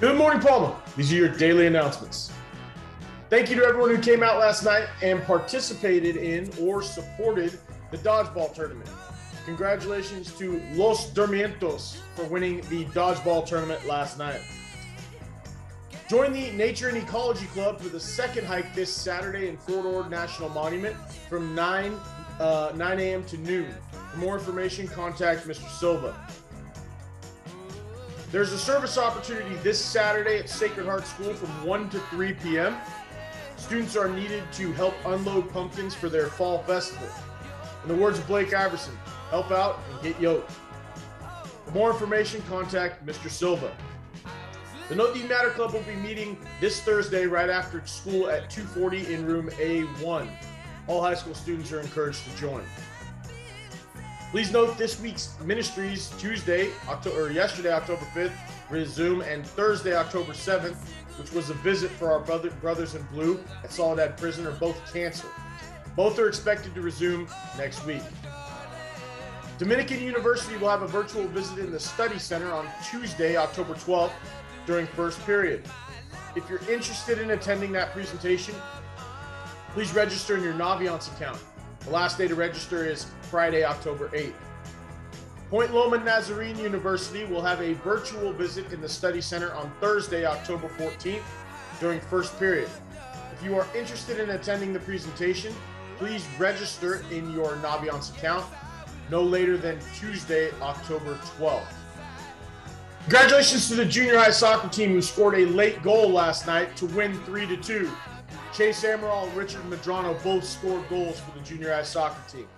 Good morning, Palma. These are your daily announcements. Thank you to everyone who came out last night and participated in or supported the dodgeball tournament. Congratulations to Los Dormientos for winning the dodgeball tournament last night. Join the Nature and Ecology Club for the second hike this Saturday in Fort Ord National Monument from 9, uh, 9 a.m. to noon. For more information, contact Mr. Silva. There's a service opportunity this Saturday at Sacred Heart School from 1 to 3 p.m. Students are needed to help unload pumpkins for their fall festival. In the words of Blake Iverson, help out and get yoked. For more information, contact Mr. Silva. The Note D Matter Club will be meeting this Thursday right after school at 240 in room A1. All high school students are encouraged to join. Please note this week's ministries Tuesday, October yesterday, October 5th, resume, and Thursday, October 7th, which was a visit for our brother, brothers in blue at Soledad Prison, are both canceled. Both are expected to resume next week. Dominican University will have a virtual visit in the study center on Tuesday, October 12th, during first period. If you're interested in attending that presentation, please register in your Naviance account. The last day to register is Friday, October 8th. Point Loma Nazarene University will have a virtual visit in the study center on Thursday, October 14th during first period. If you are interested in attending the presentation, please register in your Naviance account no later than Tuesday, October 12th. Congratulations to the junior high soccer team who scored a late goal last night to win 3 to 2. Chase Amaral and Richard Madrano both scored goals for the junior high soccer team.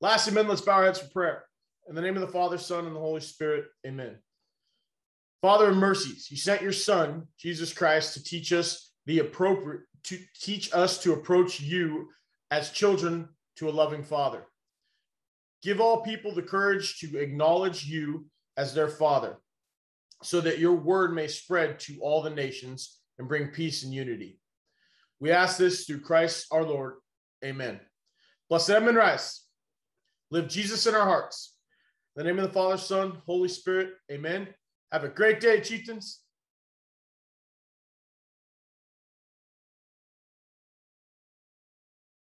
Lastly, men, let's bow our heads for prayer. In the name of the Father, Son, and the Holy Spirit, amen. Father of mercies, you sent your Son, Jesus Christ, to teach us the appropriate, to teach us to approach you as children to a loving Father. Give all people the courage to acknowledge you as their Father, so that your word may spread to all the nations and bring peace and unity. We ask this through Christ our Lord. Amen. Blessed Edmund Rice. Live Jesus in our hearts. In the name of the Father, Son, Holy Spirit. Amen. Have a great day, chieftains.